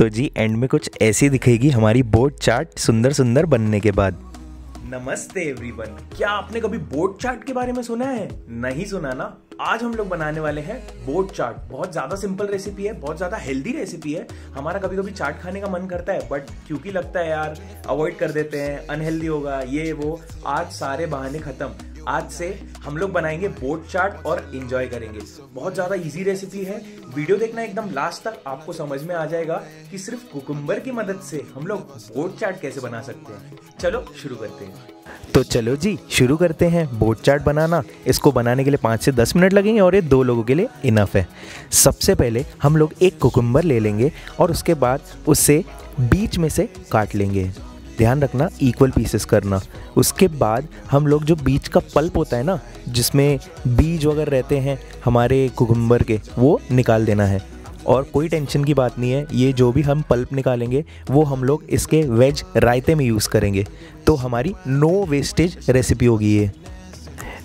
तो जी एंड में कुछ ऐसी दिखेगी हमारी बोट चाट सुंदर सुंदर बनने के बाद। नमस्ते एवरीवन क्या आपने कभी बोट चाट के बारे में सुना है? नहीं सुना ना? आज हम लोग बनाने वाले हैं बोट चाट बहुत ज़्यादा सिंपल रेसिपी है, बहुत ज़्यादा हेल्दी रेसिपी है। हमारा कभी कभी चाट खाने का मन करता है बट क्योंकि लगता है यार अवॉइड कर देते हैं अनहेल्दी होगा, ये, वो, आज सारे बहाने खत्म। आज से हम लोग बनाएँगे बोट चाट और इंजॉय करेंगे। बहुत ज़्यादा इजी रेसिपी है। वीडियो देखना एकदम लास्ट तक आपको समझ में आ जाएगा कि सिर्फ़ कुकुम्बर की मदद से हम लोग बोट चाट कैसे बना सकते हैं। चलो, शुरू करते हैं। तो चलो जी, शुरू करते हैं बोट चाट बनाना। इसको बनाने के लिए पाँच से दस मिनट लगेंगे और ये दो लोगों के लिए इनफ है। सबसे पहले हम लोग एक कुकुम्बर ले लेंगे और उसके बाद उससे बीच में से काट लेंगे। ध्यान रखना इक्वल पीसेस करना। उसके बाद हम लोग जो बीच का पल्प होता है ना, जिसमें बीज वगैरह रहते हैं हमारे कुकुम्बर के, वो निकाल देना है। और कोई टेंशन की बात नहीं है, ये जो भी हम पल्प निकालेंगे, वो हम लोग इसके वेज रायते में यूज़ करेंगे। तो हमारी नो वेस्टेज रेसिपी होगी ये।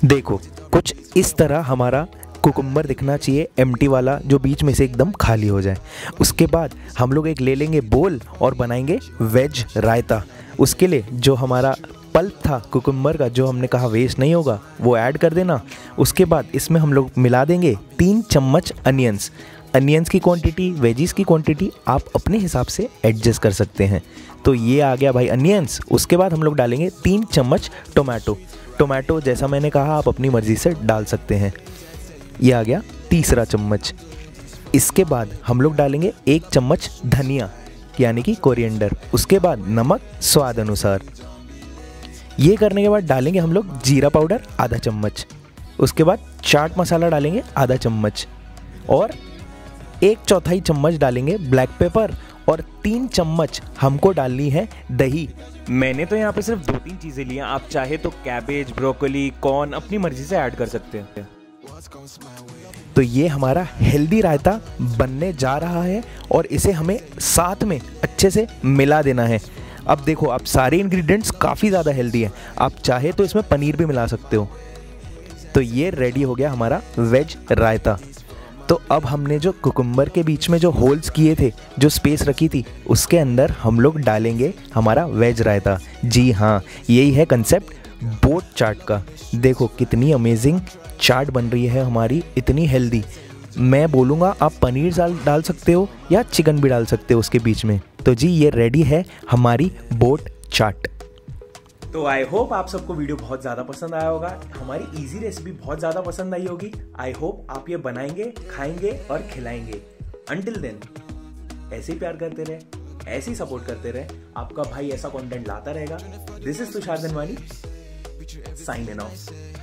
देखो, कुछ इस तरह हमारा कुकुम्बर दिखना चाहिए एम वाला, जो बीच में से एकदम खाली हो जाए। उसके बाद हम लोग एक ले लेंगे बोल और बनाएँगे वेज रायता। उसके लिए जो हमारा पल्प था कुकुम्बर का, जो हमने कहा वेस्ट नहीं होगा, वो ऐड कर देना। उसके बाद इसमें हम लोग मिला देंगे तीन चम्मच अनियंस अनियंस की क्वांटिटी वेजिस की क्वांटिटी आप अपने हिसाब से एडजस्ट कर सकते हैं। तो ये आ गया भाई अनियंस उसके बाद हम लोग डालेंगे तीन चम्मच टोमेटो टोमेटो जैसा मैंने कहा, आप अपनी मर्ज़ी से डाल सकते हैं। ये आ गया तीसरा चम्मच। इसके बाद हम लोग डालेंगे एक चम्मच धनिया। यानी कि कोरिएंडर, उसके बाद नमक, स्वाद अनुसार। ये करने के बाद डालेंगे हम लोग जीरा पाउडर, आधा चम्मच। उसके बाद चाट मसाला डालेंगे, आधा चम्मच। और एक चौथाई चम्मच डालेंगे ब्लैक पेपर और तीन चम्मच हमको डालनी है दही। मैंने तो यहाँ पे सिर्फ़ दो तीन चीज़ें ली हैं। आप चाहे तो कैबेज ब्रोकली कॉर्न अपनी मर्ज़ी से ऐड कर सकते हैं। तो ये हमारा हेल्दी रायता बनने जा रहा है और इसे हमें साथ में अच्छे से मिला देना है। अब देखो आप सारे इंग्रेडिएंट्स काफ़ी ज़्यादा हेल्दी हैं। आप चाहे तो इसमें पनीर भी मिला सकते हो। तो ये रेडी हो गया हमारा वेज रायता। तो अब हमने जो कुकुम्बर के बीच में जो होल्स किए थे, जो स्पेस रखी थी, उसके अंदर हम लोग डालेंगे हमारा वेज रायता। जी हाँ यही है कंसेप्ट बोट चाट का। देखो कितनी अमेजिंग चाट बन रही है हमारी, इतनी हेल्दी मैं बोलूँगा, आप पनीर डाल डाल सकते हो या चिकन भी डाल सकते हो उसके बीच में। तो जी, ये रेडी है हमारी बोट चाट तो आई होप आप सबको वीडियो बहुत ज़्यादा पसंद आया होगा। हमारी इजी रेसिपी बहुत ज़्यादा पसंद आई होगी। आई होप आप ये बनाएँगे, खाएँगे और खिलाएँगे। अंटिल देन ऐसे ही प्यार करते रहे, ऐसे ही सपोर्ट करते रहे। आपका भाई ऐसा कंटेंट लाता रहेगा। This is Tushar Dhanwani signing off.